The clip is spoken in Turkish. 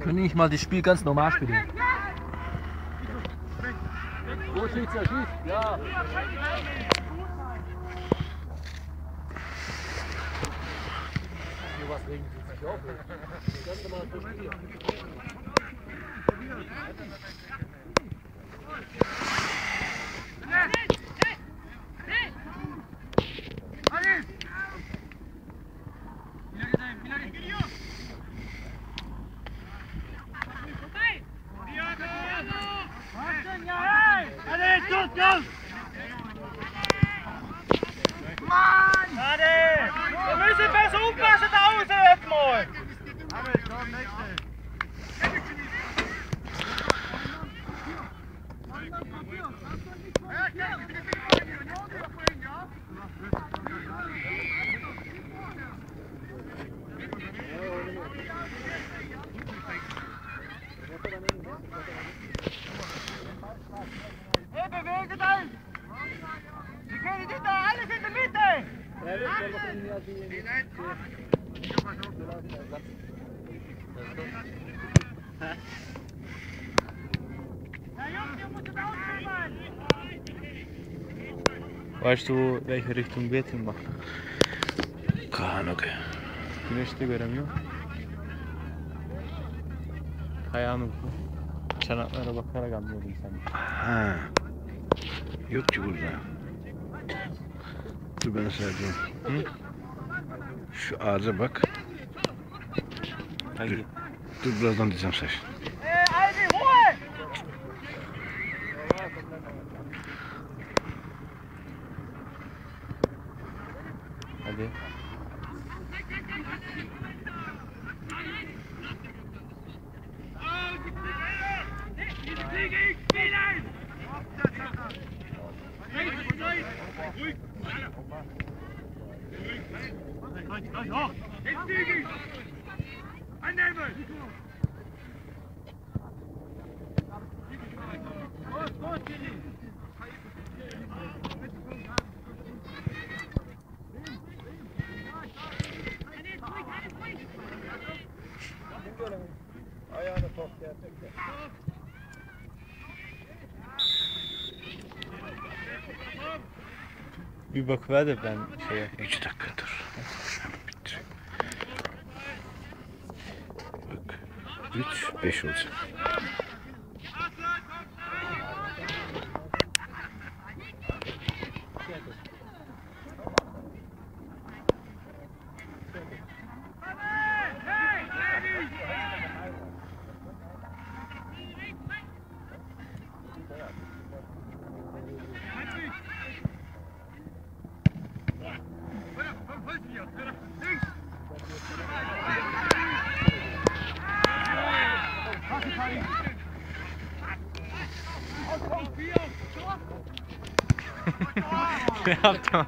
Können nicht mal das Spiel ganz normal spielen. Wo schießt er? Schießt? Ja. Let's go! werkt het uit? Degene die zitten, alles in de midden! Ja, het! Weißt du, welche Richtung wir hin machen? Keine Ahnung. Ты не что говорю, мил? Keine Ahnung. Sen. Ha. Yok ki burada. Dur ben diyeyim. Hı? Şu ağaca bak. Hangi? Dur birazdan diyeceğim sen. Anh em ơi! Bir bakıver de ben şey yapayım. İki dakika dur. Bak. Üç, beş olacak. Ne yaptım?